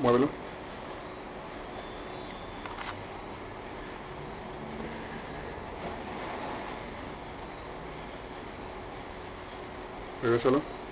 muévelo. Regrésalo.